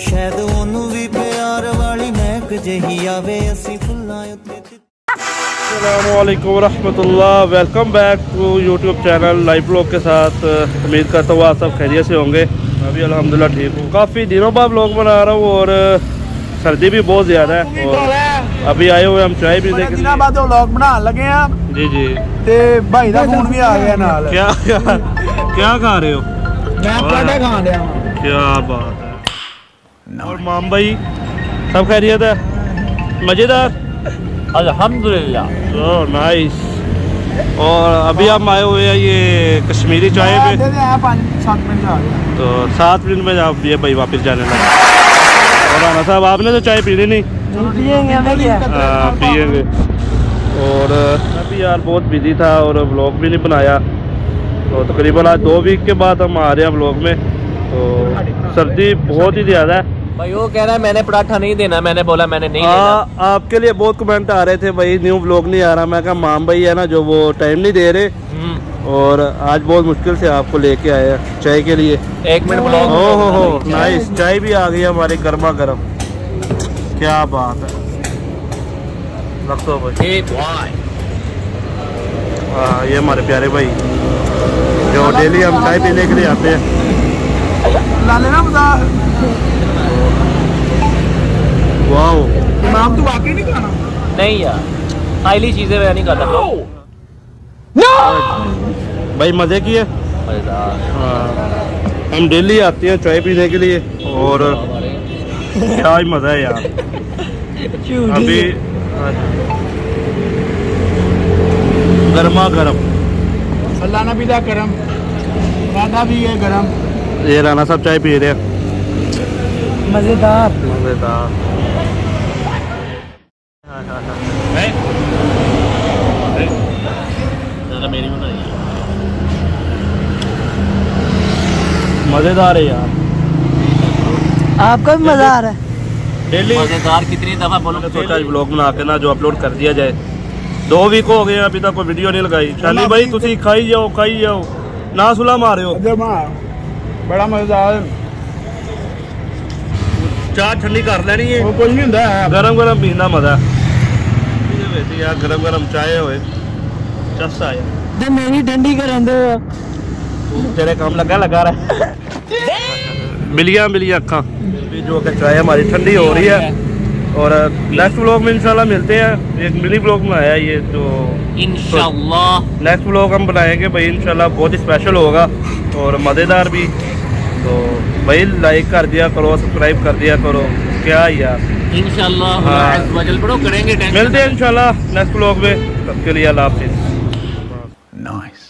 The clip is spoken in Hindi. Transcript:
ਸ਼ਾਇਦ ਉਹਨੂੰ ਵੀ ਪਿਆਰ ਵਾਲੀ ਮਹਿਕ ਜਹੀ ਆਵੇ ਅਸੀਂ ਫੁੱਲਾਂ ਉੱਤੇ ਤਿ- अल्लाम वरहमतुल्लाह welcome back to YouTube channel live blog के साथ उम्मीद करता हूँ आप सब खैरियत से होंगे मैं भी अल्हम्दुलिल्लाह ठीक हूँ काफ़ी दिनों बाद ब्लॉग बना रहा हूँ और सर्दी भी बहुत ज़्यादा है और अभी आए हुए हम चाय पीने के ਦਿਨਾਂ लिए ਬਾਅਦ ਵਲੌਗ ਬਣਾਉਣ ਲੱਗੇ ਆ जी जी ਤੇ ਭਾਈ ਦਾ ਫੋਨ ਵੀ ਆ ਗਿਆ ਨਾਲ क्या क्या क्या खा रहे हो ਮੈਂ ਪਰਾਠਾ ਖਾਣ ਲਿਆ ਵਾਂ क्या बात है और माम भाई सब खैरियत है? मज़ेदार? अल्हम्दुलिल्लाह। ओह नाइस और अभी हम आए हुए हैं ये कश्मीरी चाय पे। तो सात मिनट में आप ये भाई वापस जाने लगे। और राना साहब आपने तो चाय पीनी नहीं? हाँ, पियेंगे और अभी यार बहुत बिज़ी था और ब्लॉग भी नहीं बनाया। तो तकरीबन आज दो वीक के बाद हम आ रहे हैं ब्लॉग में। सर्दी बहुत ही ज़्यादा है। भाई वो कह रहा है मैंने पराठा नहीं देना। मैंने बोला मैंने नहीं आ, देना। आपके लिए बहुत कमेंट आ रहे थे भाई न्यू व्लॉग नहीं आ रहा। मैं कहा माम भाई है ना जो वो टाइम नहीं दे रहे। हम्म, और आज बहुत मुश्किल से आपको लेके हैं चाय के लिए। एक मिनट ब्लॉग ओ हो हो नाइस चाय भी आ गई हमारी गर्मा गर्म क्या बात है। रख भाई। हाँ ये हमारे प्यारे भाई जो डेली हम चाय पीने के लिए आते हैं। वाओ वाकई नहीं खाना? नहीं यार। चीज़ें मैं नहीं खाता। नो भाई मज़े की है। मज़ेदार हाँ। हम डेली आते हैं चाय पीने के लिए और क्या ही मज़ा है यार। अभी गर्मा गर्म। अल्लाह नबी करम। राधा भी है गर्म। ये राना साहब चाय पी रहे हैं। मज़ेदार। मज़ेदार। मज़ेदार है यार। आपका भी मज़ा आ रहा है। डेली मज़ेदार कितनी दफ़ा बोलो? सोचा ब्लॉग बना के ना जो अपलोड कर दिया जाए। दो वीक हो गए अभी तक कोई वीडियो नहीं लगाई। चाली भाई तुम खाई जाओ खाई जाओ। ना सुला मारे हो। ਬੜਾ ਮਜ਼ੇਦਾਰ ਚਾਹ ਠੰਡੀ ਕਰ ਲੈਣੀ ਹੈ ਉਹ ਕੁਝ ਨਹੀਂ ਹੁੰਦਾ ਹੈ ਗਰਮ ਗਰਮ ਪੀਣ ਦਾ ਮਜ਼ਾ ਇਹਦੇ ਵਿੱਚ ਯਾਰ ਗਰਮ ਗਰਮ ਚਾਹ ਹੋਏ ਚੱਸ ਆ ਯਾਰ ਤੇ ਮੇਰੀ ਠੰਡੀ ਕਰਨ ਦੇ तेरे काम लगा लगा रहा है मिलिया मिलिया अखा जो कि चाय हमारी ठंडी हो रही है और नेक्स्ट ब्लॉग में इंशाल्लाह मिलते हैं एक मिनी ब्लॉग में आया ये जो इंशाल्लाह नेक्स्ट ब्लॉग हम बनाएंगे भाई इंशाल्लाह बहुत ही स्पेशल होगा और मज़ेदार भी। तो भाई लाइक कर दिया करो सब्सक्राइब कर दिया करो। क्या यार? इंशाल्लाह हाँ। करेंगे मिलते हैं इंशाल्लाह नेक्स्ट ब्लॉग में। तब के लिए अल्लाह हाफिज़। नाइस